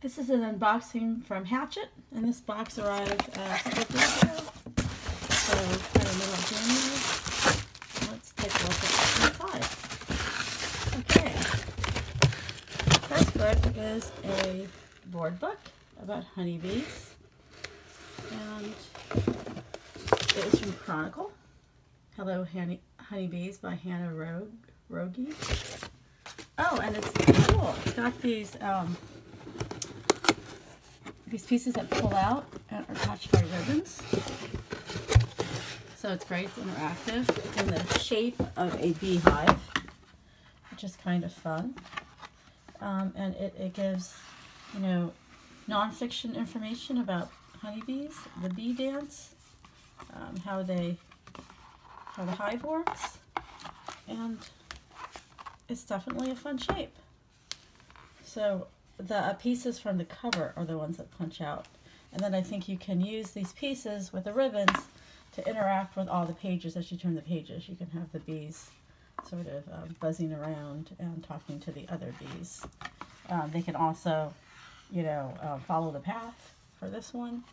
This is an unboxing from Hachette, and this box arrived a couple ago. So, kind of middle of January. Let's take a look at what's inside. Okay. First book is a board book about honeybees. And it is from Chronicle. Hello Honey Honeybees by Hannah Rogue Rogge. Oh, and it's cool. It's got these um, these pieces that pull out and are attached by ribbons. So it's great, it's interactive. It's in the shape of a beehive, which is kind of fun. Um, and it, it gives, you know, nonfiction information about honeybees, the bee dance, um, how they, how the hive works, and it's definitely a fun shape. So the uh, pieces from the cover are the ones that punch out. And then I think you can use these pieces with the ribbons to interact with all the pages as you turn the pages. You can have the bees sort of uh, buzzing around and talking to the other bees. Um, they can also, you know, uh, follow the path for this one.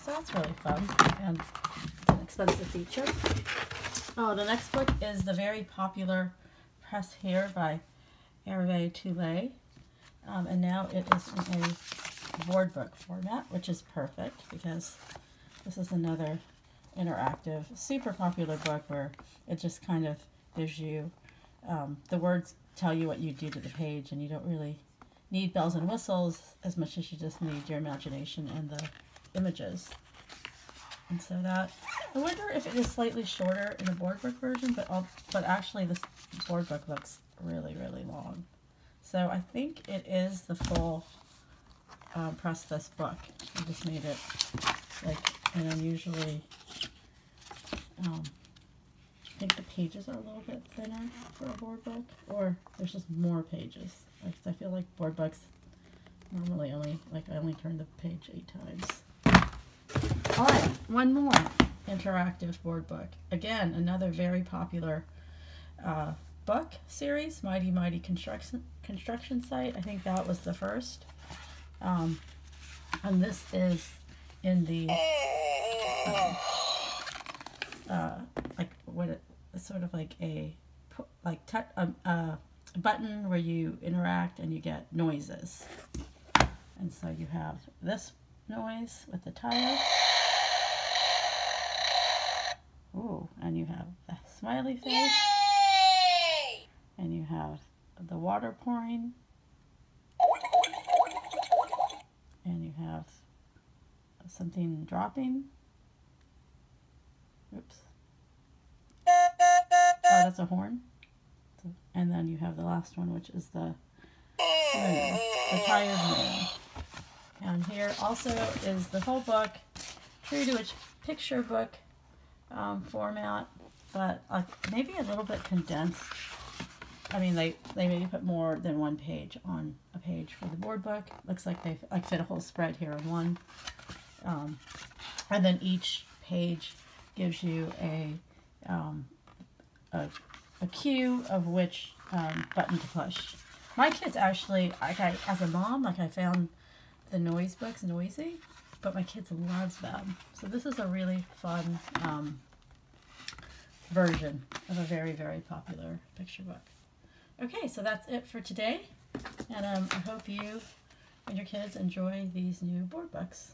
So that's really fun and it's an expensive feature. Oh, the next book is the very popular Press Here by Hervé Tullet. Um, and now it is in a board book format, which is perfect because this is another interactive, super popular book where it just kind of gives you, um, the words tell you what you do to the page and you don't really need bells and whistles as much as you just need your imagination and the images. And so that, I wonder if it is slightly shorter in the board book version, but, I'll, but actually this board book looks really, really long. So I think it is the full um, press this book. I just made it like an unusually, um, I think the pages are a little bit thinner for a board book, or there's just more pages. Like, I feel like board books normally only, like I only turn the page eight times. All right, one more interactive board book. Again, another very popular uh, book series, Mighty Mighty Construction construction site. I think that was the first. Um, and this is in the uh, uh, like what it, sort of like a like a, um, a button where you interact and you get noises. And so you have this noise with the tire. Ooh, and you have the smiley face. Yay! And you have the water pouring. And you have something dropping. Oops. Oh, that's a horn. And then you have the last one, which is the, the tired moon. And here also is the whole book, true to its picture book um, format, but uh, maybe a little bit condensed I mean, they, they maybe put more than one page on a page for the board book. Looks like they like fit a whole spread here in one. Um, and then each page gives you a, um, a, a cue of which um, button to push. My kids actually, like I, as a mom, like I found the noise books noisy, but my kids love them. So this is a really fun um, version of a very, very popular picture book. Okay, so that's it for today. And um, I hope you and your kids enjoy these new board books.